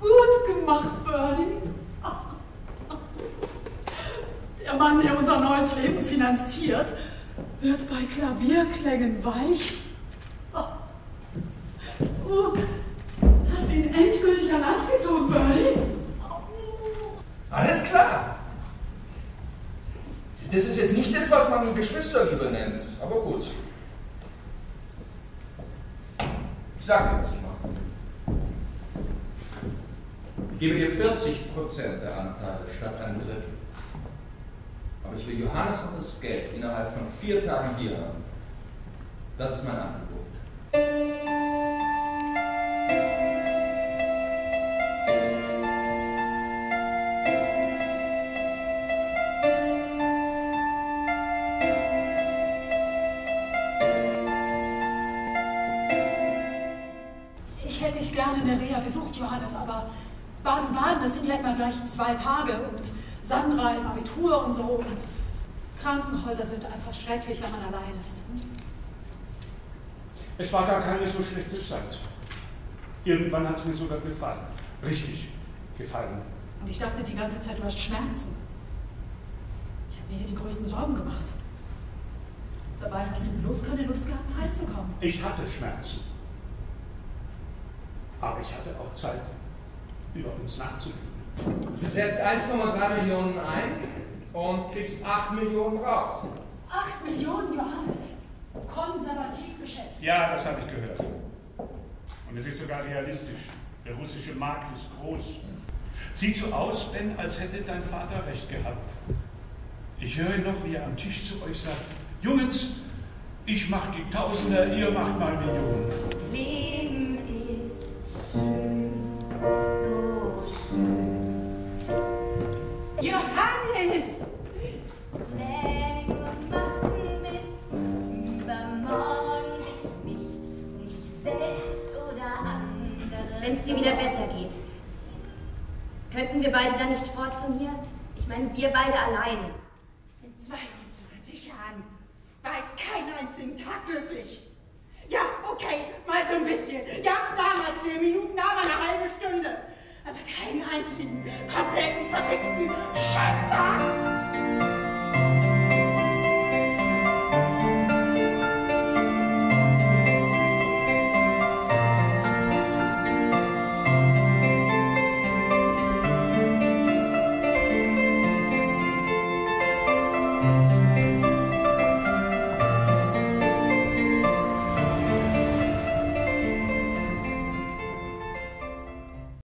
Gut gemacht, Bernie. Der Mann, der unser neues Leben finanziert, wird bei Klavierklängen weich. Oh, du hast ihn endgültig an Land gezogen, Bernie. Alles klar. Das ist jetzt nicht das, was man Geschwisterliebe nennt, aber gut. Ich sage jetzt mal. Gebe dir 40% der Anteile statt ein Drittel. Aber ich will Johannes und das Geld innerhalb von vier Tagen hier haben. Das ist mein Angebot. Ich hätte dich gerne in der Reha besucht, Johannes, aber Baden-Baden, das sind ja immer gleich zwei Tage und Sandra im Abitur und so und Krankenhäuser sind einfach schrecklich, wenn man allein ist. Es war gar keine so schlechte Zeit. Irgendwann hat es mir sogar gefallen. Richtig gefallen. Und ich dachte die ganze Zeit, du hast Schmerzen. Ich habe mir hier die größten Sorgen gemacht. Dabei hast du bloß keine Lust gehabt, heimzukommen. Ich hatte Schmerzen. Aber ich hatte auch Zeit, über uns nachzudenken. Du setzt 1,3 Millionen ein und kriegst 8 Millionen raus. Acht Millionen, Johannes. Konservativ geschätzt. Ja, das habe ich gehört. Und es ist sogar realistisch. Der russische Markt ist groß. Sieht so aus, Ben, als hätte dein Vater recht gehabt. Ich höre ihn noch, wie er am Tisch zu euch sagt: Jungs, ich mach die Tausender, ihr macht mal Millionen. Johannes! Pläne machen bis übermorgen sich nicht um selbst oder andere. Wenn es dir wieder besser geht. Könnten wir beide dann nicht fort von hier? Ich meine, wir beide allein. In 22 Jahren war ich keinen einzigen Tag glücklich. Ja, okay, mal so ein bisschen. Ja, da mal zehn Minuten,